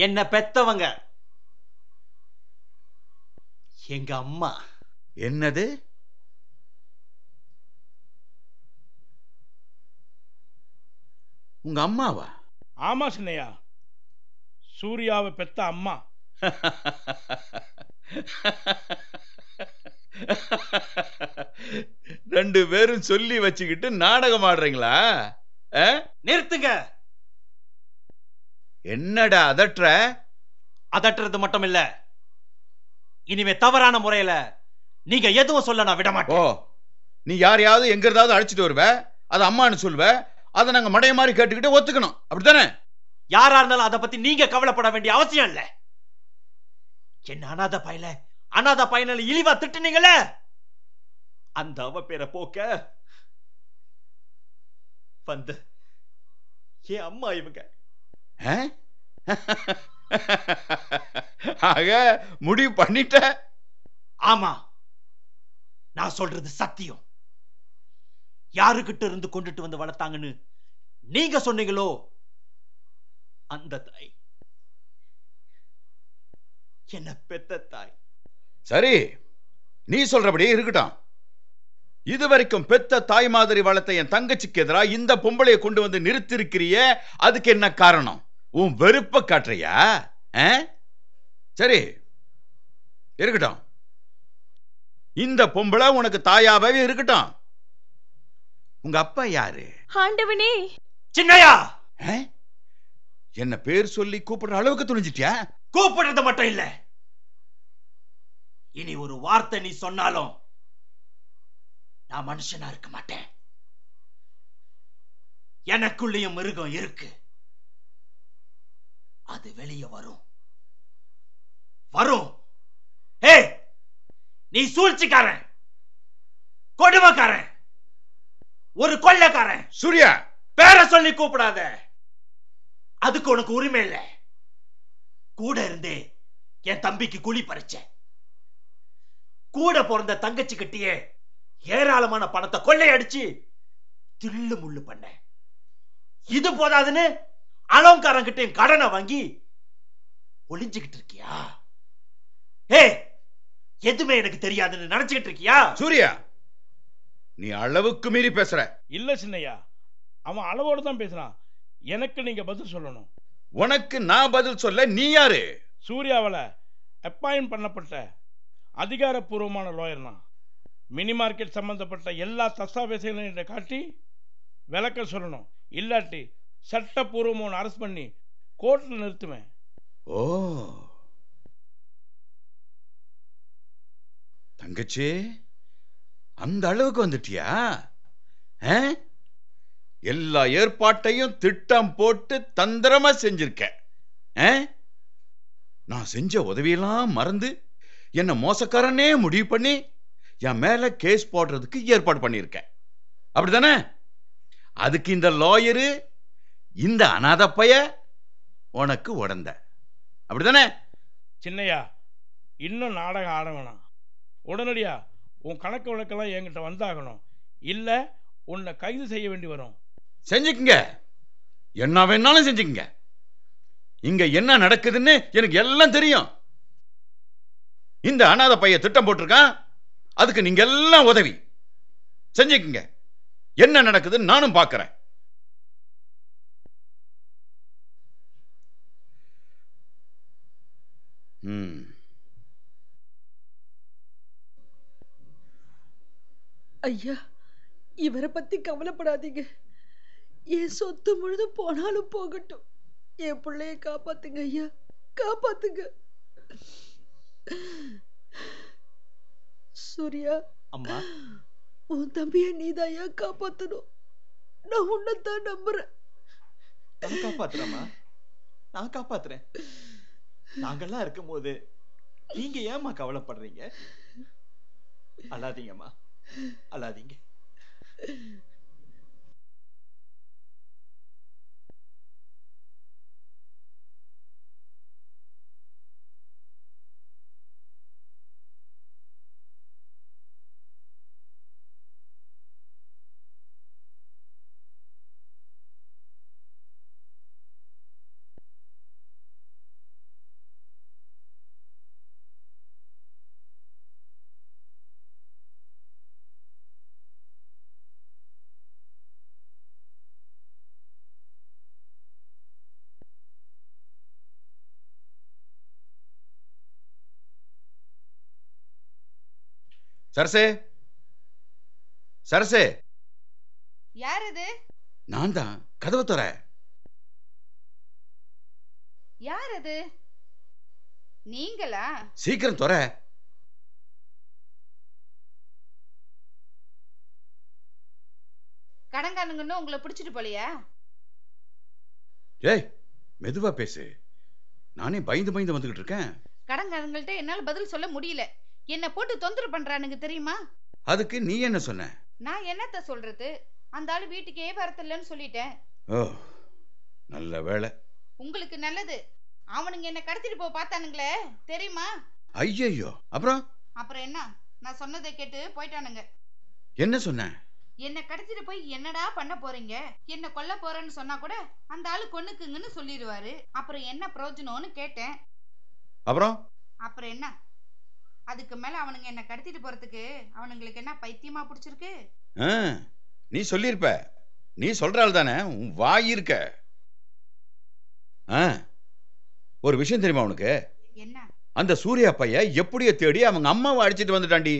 என்ன பெத்தவங்க? எங்க அம்மா. என்னது? உங்க அம்மாவா? ஆமா சின்னையா. சூர்யாவை பெத்த அம்மா. ரெண்டு பேரும் சொல்லி வச்சுக்கிட்டு நாடகம் ஆடுறீங்களா? நிறுத்துங்க. என்னடா அதட்டுற? அதட்டுறது மட்டும் இல்ல இனிமே தவறான முறையில நீங்க எதுவும் சொல்ல நான் விட ஓ மாட்டேன் நீ யாரையாவது எங்க இருந்தாவது அழைச்சிட்டு வருவ? அது அம்மான்னு சொல்லுவ? அதை நாங்க மடைய மாதிரி கேட்டுக்கிட்டு ஒத்துக்கணும். அப்படித்தானே? யாரா இருந்தாலும் அதை பத்தி நீங்க கவலைப்பட வேண்டிய அவசியம் இல்ல. என்ன அனாத பயல? அனாத பயனில் இழிவா திட்டுனீங்களே? அந்த அவ பேரை போக்க வந்து என் அம்மா இவங்க? ஆக முடிவு பண்ணிட்ட? ஆமா. நான் சொல்றது சத்தியம். யாருகிட்ட இருந்து கொண்டுட்டு வந்து வளர்த்தாங்கன்னு நீங்க சொன்னீங்களோ? அந்த தாய். என்ன பெத்த தாய். சரி நீ சொல்றபடி இருக்கட்டும். இது வரைக்கும் பெத்த தாய் மாதிரி வளர்த்த என் தங்கச்சிக்கு எதிரா இந்த பொம்பளைய கொண்டு வந்து நிறுத்திருக்கிறியே அதுக்கு என்ன காரணம்? உன் வெறுப்ப காட்டுறியா? ஆ? சரி இருக்கட்டும். இந்த பொம்பளை உனக்கு தாயாவே இருக்கட்டும். உங்க அப்பா யாரு? ஆண்டவனே. சின்னையா? என்ன பேர் சொல்லி கூப்பிடுற அளவுக்கு துணிஞ்சிட்டியா? கூப்பிடுறது மட்டும் இல்ல. இனி ஒரு வார்த்தை நீ சொன்னாலும் நான் மனுஷனா இருக்க மாட்டேன். எனக்குள்ளேயும் மிருகம் இருக்கு. அது வெளியே வரும். வரும். ஏ நீ சூழ்ச்சிக்காரன். கொடுமைக்காரன். ஒரு கொள்ளைக்காரன். சூர்யா. பேரை சொல்லி கூப்பிடாத. அதுக்கு உனக்கு உரிமை இல்லை. கூட இருந்தே என் தம்பிக்கு குழி பறிச்சேன் கூட பிறந்த தங்கச்சி கிட்டயே ஏராளமான பணத்தை கொள்ளையடிச்சு தில்லு முள்ளு பண்ண. இது போதாதுன்னு அலோங்காரங்கிட்ட என் கடனை வாங்கி ஒளிஞ்சுகிட்டு இருக்கியா? ஏ எதுவுமே எனக்கு தெரியாதுன்னு நினைச்சுக்கிட்டு இருக்கியா? சூர்யா நீ அளவுக்கு மீறி பேசுற. இல்ல சின்னையா அவன் அளவோடு தான் பேசுறான். எனக்கு நீங்க பதில் சொல்லணும். உனக்கு நான் பதில் சொல்ல நீ யாரு? சூர்யாவில் அப்பாயின் பண்ணப்பட்ட அதிகாரப்பூர்வமான லாயர் நான். மினி மார்க்கெட் சம்பந்தப்பட்ட எல்லா தஸ்தாவேசங்களையும் என்கிட்ட காட்டி விளக்கம் சொல்லணும். இல்லாட்டி சட்டப்பூர்வமான அரெஸ்ட் பண்ணி கோர்ட்டில் நிறுத்துவேன். ஓ. தங்கச்சி அந்த அளவுக்கு வந்துட்டியா? எல்லா ஏற்பாட்டையும் திட்டம் போட்டு தந்திரமா செஞ்சிருக்க. நான் செஞ்ச உதவியெல்லாம் மறந்து என்ன மோசக்காரனே முடிவு பண்ணி என் மேல கேஸ் போடுறதுக்கு ஏற்பாடு பண்ணியிருக்க அப்படிதானே அதுக்கு இந்த லாயரு இந்த அனாதை பைய உனக்கு உடந்த. அப்படிதானே சின்னையா இன்னும் நாடகம் ஆட வேணாம். உடனடியா உன் கணக்கு வழக்கெல்லாம் என்கிட்ட வந்தாகணும். இல்லை உன்னை கைது செய்ய வேண்டி வரும். செஞ்சுக்குங்க. என்ன வேணாலும் செஞ்சுக்குங்க. இங்க என்ன நடக்குதுன்னு எனக்கு எல்லாம் தெரியும். இந்த அனாதை பைய திட்டம் போட்டிருக்கான். அதுக்கு நீங்க எல்லாம் உதவி. செஞ்சுக்குங்க. என்ன நடக்குதுன்னு நானும் பார்க்கறேன் ம். ஐயா இவரை பத்தி கவலைப்படாதீங்க. என் சொத்து முழுதும் போனாலும் போகட்டும். என் பிள்ளைய காப்பாத்துங்க ஐயா காப்பாத்துங்க. சூர்யா அம்மா. உன் தம்பிய நீதாயா காப்பாத்தணும்? நான் உன்னைத்தான் நம்புறேன். நான் காப்பாத்துறேம்மா. நான் காப்பாத்துறேன். நாங்கெல்லாம் இருக்கும்போது நீங்க ஏம்மா கவலைப்படுறீங்க? அழாதீங்கம்மா. அழாதீங்க. சரசே? சரசே? யார் அது நான் தான் கதவு தர யார் அது நீங்களா? சீக்கிரம் துற. கடங்கானுங்கன்னு உங்களை பிடிச்சிட்டு போலையா. ஏய் மெதுவா பேசு. நானே பயந்து பயந்து வந்துகிட்டு இருக்கேன். கடங்கானுங்கள்ட்ட என்னால பதில் சொல்ல முடியல. என்ன போட்டு தொந்தரவு பண்றானுங்க தெரியுமா? அதுக்கு நீ என்ன சொன்ன? நான் என்னத்த சொல்றது? அந்த ஆளு வீட்டுக்கே வரத்தில்லன்னு சொல்லிட்டேன். ஓ நல்ல வேலை உங்களுக்கு நல்லது. அவனுங்க என்ன கடத்திட்டு போக பார்த்தானுங்களே தெரியுமா? ஐயையோ அப்புறம்? அப்புறம் என்ன? நான் சொன்னதை கேட்டு போயிட்டானுங்க. என்ன சொன்ன? என்ன கடத்திட்டு போய் என்னடா பண்ண போறீங்க? என்ன கொல்ல போறேன்னு சொன்னா கூட அந்த ஆளு கொன்னுக்குங்கன்னு சொல்லிடுவாரு. அப்புறம் என்ன பிரயோஜனம்னு கேட்டேன். அப்புறம்? அப்புறம் என்ன? அதுக்கு மேல அவனுங்க என்ன கடத்திட்டு போறதுக்கு அவனுங்களுக்கு என்ன பைத்தியமா பிடிச்சிருக்கு? நீ சொல்லியிருப்ப. நீ சொல்றாள் தானே உன் வாய் இருக்க. ஒரு விஷயம் தெரியுமா உனக்கு? என்ன? அந்த சூர்யா பையன் எப்படியோ தேடி அவங்க அம்மாவை அடிச்சிட்டு வந்துட்டான்டி.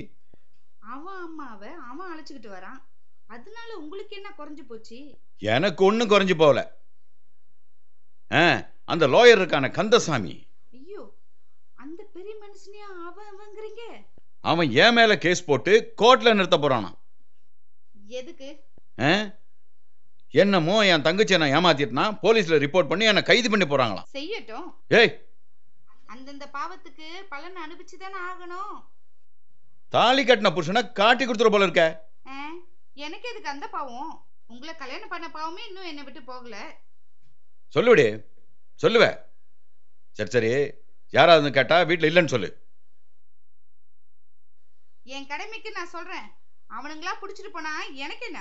அவன் அம்மாவை அவன் அழைச்சுக்கிட்டு வரான். அதனால உங்களுக்கு என்ன குறைஞ்சு போச்சு? எனக்கு ஒன்றும் குறைஞ்சு போகல. அந்த லாயர் இருக்கான கந்தசாமி. ஐயோ அந்த பெரிய மனுஷனையா அவன் அவங்கிறீங்க அவன் என் மேல கேஸ் போட்டு கோர்ட்ல நிறுத்த போறானாம்? எதுக்கு? என்னமோ என் தங்கச்சியை நான் ஏமாத்திட்டுனா போலீஸ்ல ரிப்போர்ட் பண்ணி என்னை கைது பண்ணி போறாங்களாம். செய்யட்டும். ஏய்! அந்தந்த பாவத்துக்கு பலன் அனுபவிச்சு தானே ஆகணும். தாலி கட்டின புருஷனை காட்டி கொடுத்துற போல இருக்க. எனக்கு எதுக்கு அந்த பாவம்? உங்களை கல்யாணம் பண்ண பாவமே இன்னும் என்னை விட்டு போகல. சொல்லுடி சொல்லுவ. சரி சரி. யாராவது கேட்டா வீட்டில் இல்லைன்னு சொல்லு. என் கடமைக்கு நான் சொல்றேன். அவனுங்களா புடிச்சிட்டு போனா எனக்கு என்ன?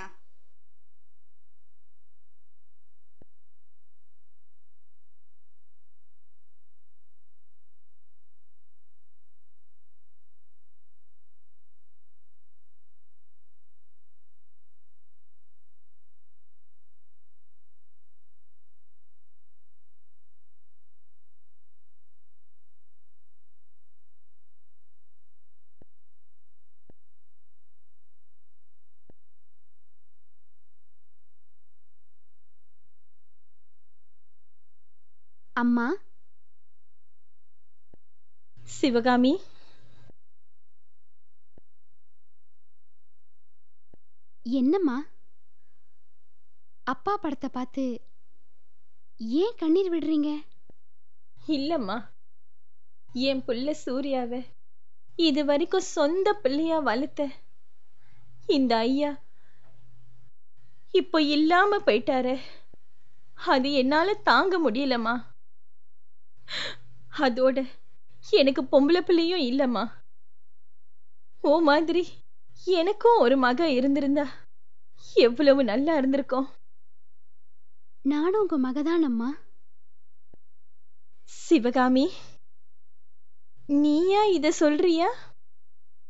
அம்மா. சிவகாமி. என்னம்மா? அப்பா படத்தை பார்த்து ஏன் கண்ணீர் விடுறீங்க? இல்லம்மா. என் புள்ள சூர்யாவை இது வரைக்கும் சொந்த பிள்ளையா வளர்த்த இந்த ஐயா இப்போ இல்லாம போயிட்டாரு. அது என்னால தாங்க முடியலம்மா. அதோட எனக்கு பொம்பளை பிள்ளையும் இல்லம்மா. ஓ மாதிரி எனக்கும் ஒரு மக இருந்திருந்தா எவ்வளவு நல்லா இருந்திருக்கும். நானும் உங்க மகதானம்மா. சிவகாமி நீயா இத சொல்றியா?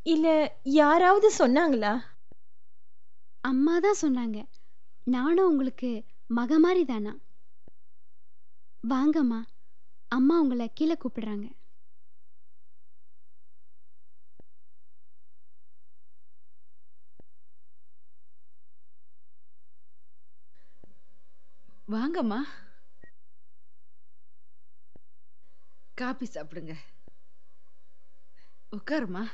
இல்ல யாராவது சொன்னாங்களா? அம்மா தான் சொன்னாங்க. நானும் உங்களுக்கு மக மாதிரி தானா வாங்கம்மா. அம்மா உங்களை கீழே கூப்பிடுறாங்க. வாங்கம்மா. காபி சாப்பிடுங்க. உட்காருமா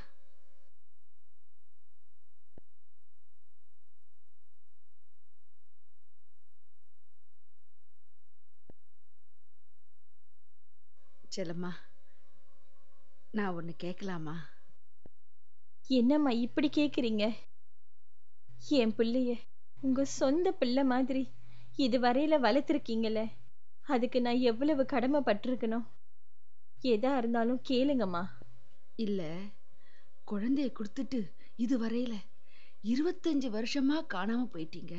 செல்லம்மா. நான் ஒன்று கேட்கலாமா என்னம்மா இப்படி கேக்குறீங்க? என் பிள்ளைய உங்க சொந்த பிள்ளை மாதிரி இது வரையில வளர்த்துருக்கீங்களே அதுக்கு நான் எவ்வளவு கடமைப்பட்டிருக்கணும்? எதா இருந்தாலும் கேளுங்கம்மா. இல்ல குழந்தைய கொடுத்துட்டு இது வரையில இருபத்தஞ்சு வருஷமா காணாம போயிட்டீங்க.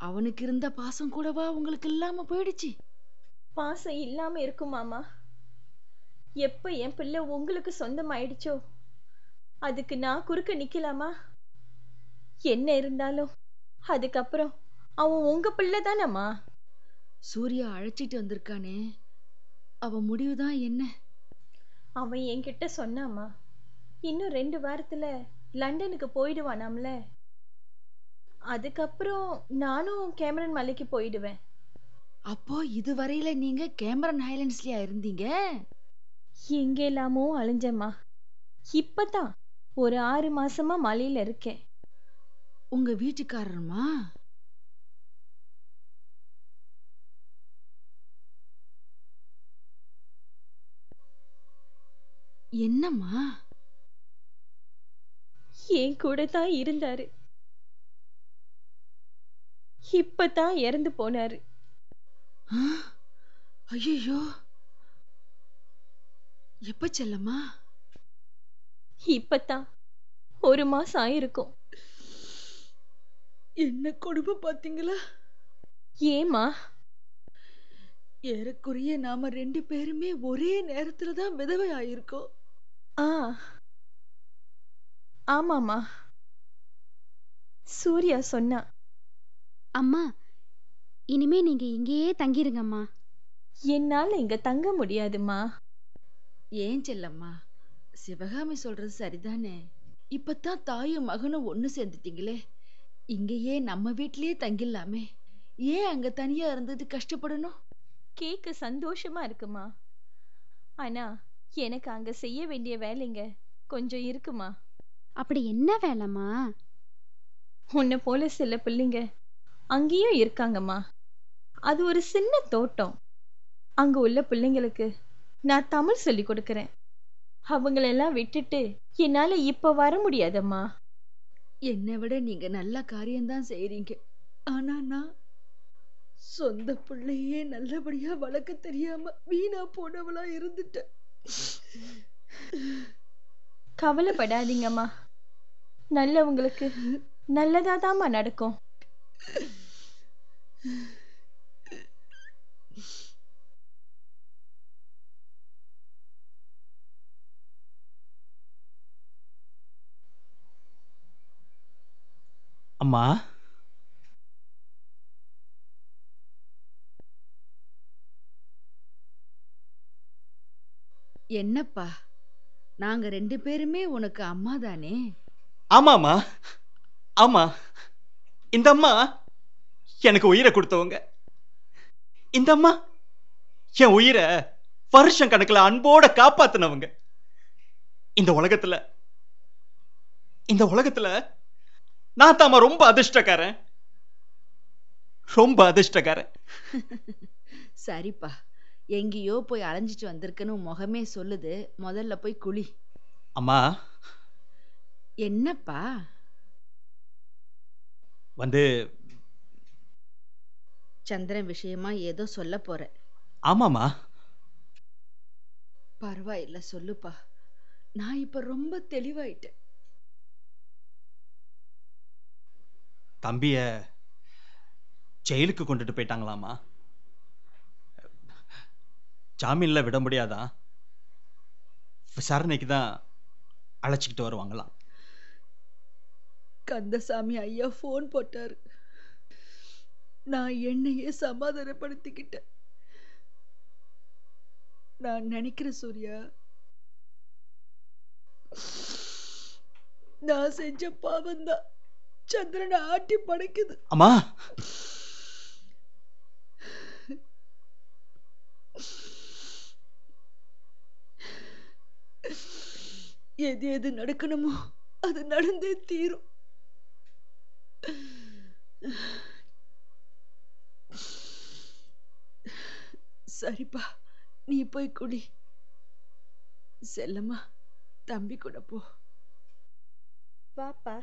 அவனுக்கு இருந்த பாசம் கூடவா உங்களுக்கு இல்லாம போயிடுச்சு? பாசம் இல்லாம இருக்குமாமா எப்ப என் பிள்ளை உங்களுக்கு சொந்தமாயிடுச்சோ? அதுக்கு நான் குறுக்க நிக்கலாமா? என்ன இருந்தாலும். அதுக்கப்புறம் அவன் உங்க பிள்ளை தானம்மா? சூர்யா அழைச்சிட்டு வந்திருக்கானே. அவன் முடிவுதான் என்ன? அவன் என்கிட்ட சொன்னாமா இன்னும் ரெண்டு வாரத்துல லண்டனுக்கு போயிடுவானாம்ல. அதுக்கப்புறம் நானும் கேமரன் மலைக்கு போயிடுவேன். அப்போ இதுவரையில நீங்க கேமரன் ஹைலண்ட்ஸ்லயா இருந்தீங்க? எங்கெல்லாமோ அலைஞ்சம்மா இப்பதான் ஒரு ஆறு மாசமா மலையில இருக்கேன். உங்க வீட்டுக்காரருமா? என்னம்மா? என் கூட தான் இருந்தாரு. இப்பதான் இறந்து போனாரு. ஐயோ எப்ப செல்லம்மா? இப்பதான் ஒரு மாசம் ஆயிருக்கும். என்ன கொடுமை பாத்தீங்களா ஏமா ஏறக்குறைய நாம ரெண்டு பேருமே ஒரே நேரத்துல தான் விதவை ஆயிருக்கோம். ஆ. ஆமாமா சூர்யா சொன்னா. அம்மா இனிமே நீங்க இங்கேயே தங்கிருங்கம்மா. என்னால இங்க தங்க முடியாதுமா. ஏன் செல்லம்மா? சிவகாமி சொல்றது சரிதானே? இப்பதான் தாயும் மகனும் ஒண்ணு சேர்ந்துட்டீங்களே. இங்கேயே நம்ம வீட்லயே தங்கிடலாமே. ஏன் அங்க தனியா இருந்தது கஷ்டப்படணும்? கேட்க சந்தோஷமா இருக்குமா? ஆனா எனக்கு அங்க செய்ய வேண்டிய வேலைங்க கொஞ்சம் இருக்குமா? அப்படி என்ன வேலைம்மா? உன்னை போல சில பிள்ளைங்க அங்கேயும் இருக்காங்கம்மா. அது ஒரு சின்ன தோட்டம். அங்க உள்ள பிள்ளைங்களுக்கு நான் தமிழ் சொல்லி கொடுக்கறேன். அவங்களெல்லாம் விட்டுட்டு என்னால இப்ப வர முடியாதம்மா. என்னை விட நீங்க நல்ல காரியம்தான் செய்றீங்க. ஆனா நான் சொந்த பிள்ளையே நல்லபடியா வளர்க்க தெரியாம வீணா போனவளா இருந்துட்டேன். கவலைப்படாதீங்கம்மா. நல்லவங்களுக்கு நல்லதாதாம்மா நடக்கும். அம்மா? என்னப்பா? நாங்க ரெண்டு பேருமே உனக்கு அம்மா தானே? ஆமாம்மா. ஆமா. இந்த அம்மா எனக்கு உயிரை கொடுத்தவங்க. இந்த அம்மா என் உயிரை வருஷம் கணக்குல அன்போட காப்பாத்தினவங்க. இந்த உலகத்துல இந்த உலகத்துல நான் தாமா ரொம்ப அதிர்ஷ்டக்காரன். ரொம்ப அதிர்ஷ்டக்காரன். சரிப்பா. எங்கேயோ போய் அலைஞ்சிட்டு வந்திருக்குன்னு முகமே சொல்லுது. முதல்ல போய் குளி. அம்மா. என்னப்பா? வந்து சந்திரன் விஷயமா ஏதோ சொல்ல போற. ஆமாம்மா. பரவாயில்ல சொல்லுப்பா. நான் இப்ப ரொம்ப தெளிவாயிட்டேன். தம்பிய ஜெயிலுக்கு கொண்டுட்டு போயிட்டாங்களாமா? ஜாமீனில் விட முடியாதா? விசாரணைக்கு தான் அழைச்சிக்கிட்டு வருவாங்களாம். கந்தசாமி ஐயா ஃபோன் போட்டார். நான் என்னையே சமாதானப்படுத்திக்கிட்டேன். நான் நினைக்கிறேன் சூர்யா நான் செஞ்ச பாவம்தான். சந்திரனை ஆட்டி படைக்குது. அம்மா. எது எது நடக்கணுமோ அது நடந்தே தீரும். சரிப்பா நீ போய் குடி. செல்லம்மா தம்பி கூட போ. வாப்பா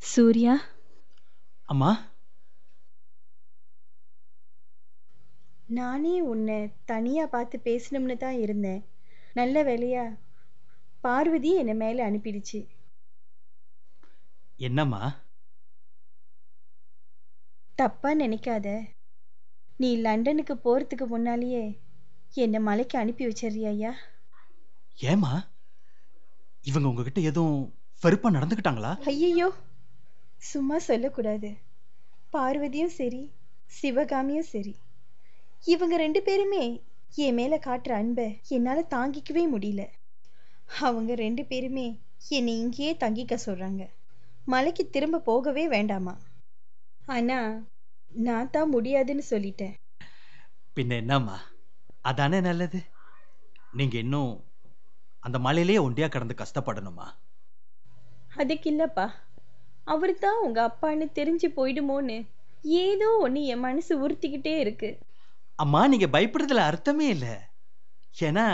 சூர்யா? அம்மா? நானே உன்னை தனியா பார்த்து பேசணும்னு தான் இருந்தேன். நல்ல வேலையா பார்வதி என்னை மேலே அனுப்பிடுச்சு. என்னம்மா? தப்பா நினைக்காத. நீ லண்டனுக்கு போறதுக்கு முன்னாலேயே என்னை மலைக்கு அனுப்பி வச்சிடுறியா ஏமா இவங்க உங்ககிட்ட எதுவும் வெறுப்பா நடந்துக்கிட்டாங்களா? ஐயையோ சும்மா சொல்லக்கூடாது. பார்வதியும் சரி சிவகாமியும் சரி. இவங்க ரெண்டு பேருமே என் மேல காட்டுற அன்பை என்னால தாங்கிக்கவே முடியல. அவங்க ரெண்டு பேருமே என்னை இங்கேயே தங்கிக்க சொல்றாங்க. மலைக்கு திரும்ப போகவே வேண்டாமா? ஆனா நான் தான் முடியாதுன்னு சொல்லிட்டேன். பின்ன என்னம்மா? அதானே நல்லது. நீங்க இன்னும் அந்த மலையிலேயே ஒண்டியா கடந்து கஷ்டப்படணுமா? அதுக்கு இல்லப்பா. அவர் தான் உங்க அப்பான்னு தெரிஞ்சு போயிடுமோன்னு ஏதோ ஒன்று என் மனசு உறுத்திக்கிட்டே இருக்கு. அம்மா நீங்க பயப்படுறதுல அர்த்தமே இல்ல. ஏன்னா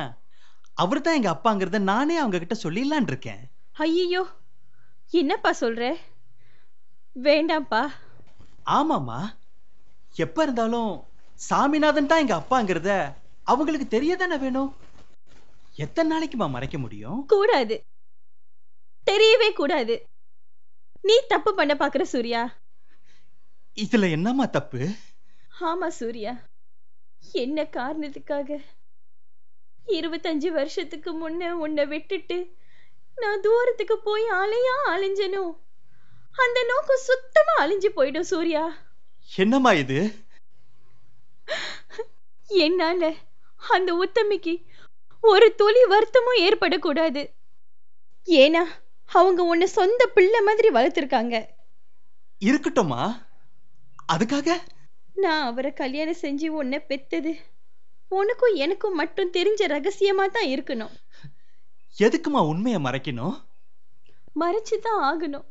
அவர் தான் எங்க அப்பாங்கிறத நானே அவங்க கிட்ட சொல்லிடலான் இருக்கேன் ஐயோ என்னப்பா சொல்ற? வேண்டாம்ப்பா. ஆமாம்மா. எப்ப இருந்தாலும் சாமிநாதன் தான் எங்க அப்பாங்கிறத அவங்களுக்கு தெரியதானே வேணும்? எத்தனை நாளைக்குமா மறைக்க முடியும்? கூடாது. தெரியவே கூடாது. நீ தப்பு பண்ண பாக்குற சூர்யா. இதுல என்னம்மா தப்பு? ஆமா சூர்யா. என்ன காரணத்துக்காக? இருபத்தஞ்சு வருஷத்துக்கு முன்ன உன்னை விட்டுட்டு நான் தூரத்துக்கு போய் அலையா அலைஞ்சனோ? அந்த நோக்கம் சுத்தமா அழிஞ்சு போயிடும் சூர்யா. என்னம்மா இது? என்னால அந்த உத்தமிக்கு ஒரு துளி வருத்தமும் ஏற்படக்கூடாது. ஏன்னா அவங்க உன்னை சொந்த பிள்ளை மாதிரி வளர்த்துருக்காங்க. இருக்கட்டும்மா. அதுக்காக? நான் அவரை கல்யாணம் செஞ்சு உன்னை பெத்தது. உனக்கும் எனக்கும் மட்டும் தெரிஞ்ச ரகசியமா தான் இருக்கணும். எதுக்குமா உண்மையை மறைக்கணும்? மறைச்சுதான் ஆகணும்.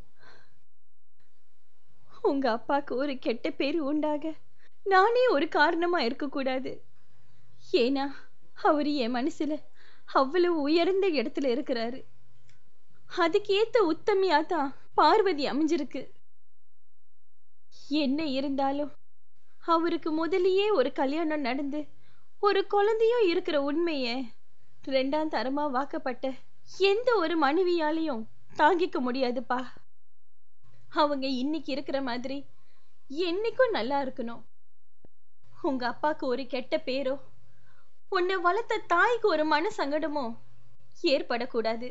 உங்க அப்பாக்கு ஒரு கெட்ட பேர் உண்டாக நானே ஒரு காரணமா இருக்கக்கூடாது. ஏன்னா அவர் என் மனசுல அவ்வளவு உயர்ந்த இடத்துல இருக்கிறாரு. அதுக்கு ஏத்த உத்தமியா தான் பார்வதி அமைஞ்சிருக்கு. என்ன இருந்தாலும் அவருக்கு முதலியே ஒரு கல்யாணம் நடந்து ஒரு குழந்தையும் இருக்கிற உண்மைய ரெண்டாம் தரமா வாக்கப்பட்ட எந்த ஒரு மனைவியாலையும் தாங்கிக்க முடியாதுப்பா. அவங்க இன்னைக்கு இருக்கிற மாதிரி என்னைக்கும் நல்லா இருக்கணும். உங்க அப்பாக்கு ஒரு கெட்ட பேரோ உன்னை வளர்த்த தாய்க்கு ஒரு மன சங்கடமோ ஏற்படக்கூடாது.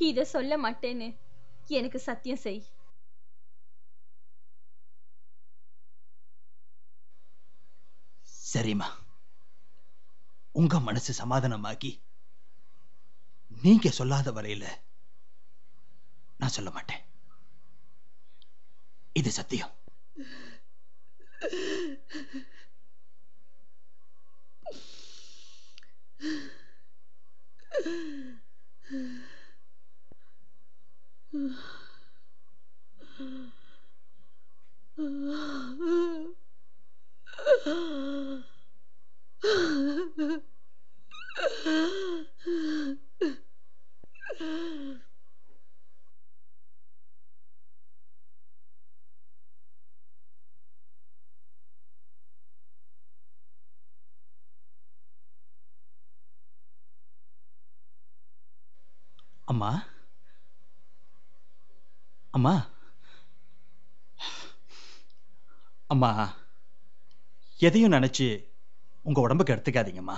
இத சொல்ல மாட்டேன்னு எனக்கு சத்தியம் செய். சரிம்மா உங்க மனசு சமாதானமாகி நீங்க சொல்லாத வரையில நான் சொல்ல மாட்டேன் இது சத்தியம் அம்மா அம்மா அம்மா எதையும் நினைச்சு உங்க உடம்புக்கு எடுத்துக்காதீங்கம்மா.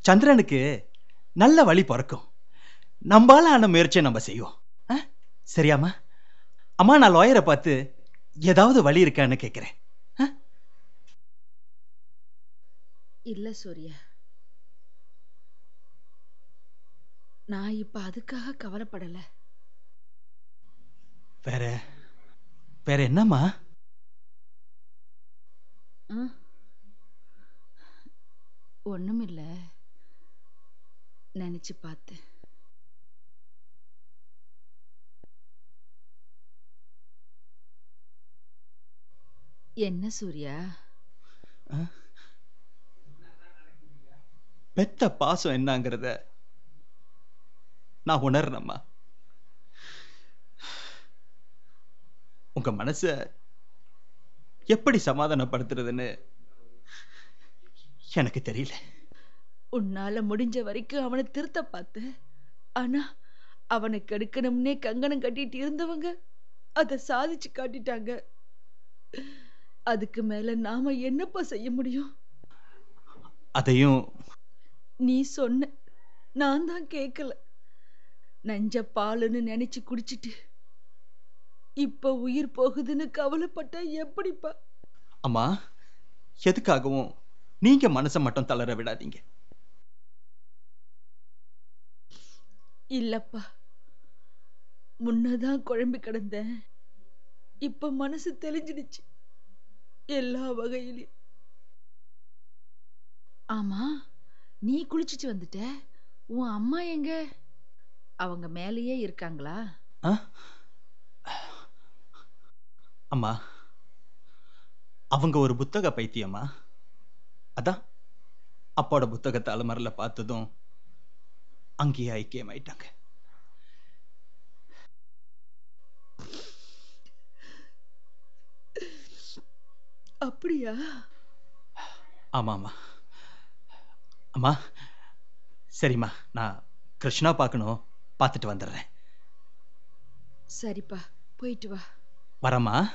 சந்திரனுக்கு நல்ல வழி பிறக்கும். நம்பால ஆன முயற்சியை நம்ம செய்வோம். ஆ? சரியாம்மா? அம்மா நான் லாயரை பார்த்து ஏதாவது வழி இருக்கான்னு கேட்குறேன் இல்ல சூர்யா. நான் இப்ப அதுக்காக கவலைப்படல. வேற வேற என்னம்மா? ஒண்ணுமில்ல. நினச்சி பார்த்தேன் என்ன சூர்யா? பெத்த பாசம் என்னங்கிறத நான் உணர்றேம்மா. உங்க மனச எப்படி சமாதானப்படுத்துறதுன்னு எனக்கு தெரியல. உன்னால முடிஞ்ச வரைக்கும் அவனை திருத்த பார்த்த ஆனா அவனை கெடுக்கணும்னே கங்கணம் கட்டிட்டு இருந்தவங்க அதை சாதிச்சு காட்டிட்டாங்க. அதுக்கு மேல நாம என்னப்பா செய்ய முடியும்? அதையும் நீ சொன்ன நான் தான் கேட்கல நஞ்ச பாலுன்னு நினைச்சு குடிச்சிட்டு இப்ப உயிர் போகுதுன்னு கவலைப்பட்டா எப்படிப்பா? அம்மா எதுக்காகவும் நீங்க மனசை மட்டும் தளர விடாதீங்க. இல்லப்பா. முன்னதான் குழம்பி கிடந்தேன். இப்ப மனசு தெளிஞ்சிடுச்சு. எல்லா வகையிலும் ஆமா நீ குளிச்சிட்டு வந்துட்ட. உன் அம்மா எங்க? அவங்க மேலேயே இருக்காங்களா? அம்மா அவங்க ஒரு புத்தக பைத்தியம்மா. அதான். அப்பாவோட புத்தகத்தை அலமரில் பார்த்ததும் அங்கேயே ஐக்கியமாயிட்டாங்க அப்படியா? ஆமாம்மா. அம்மா சரிம்மா. நான் கிருஷ்ணா பார்க்கணும். பார்த்துட்டு வந்துடுறேன். சரிப்பா. போயிட்டு வா. வரேம்மா.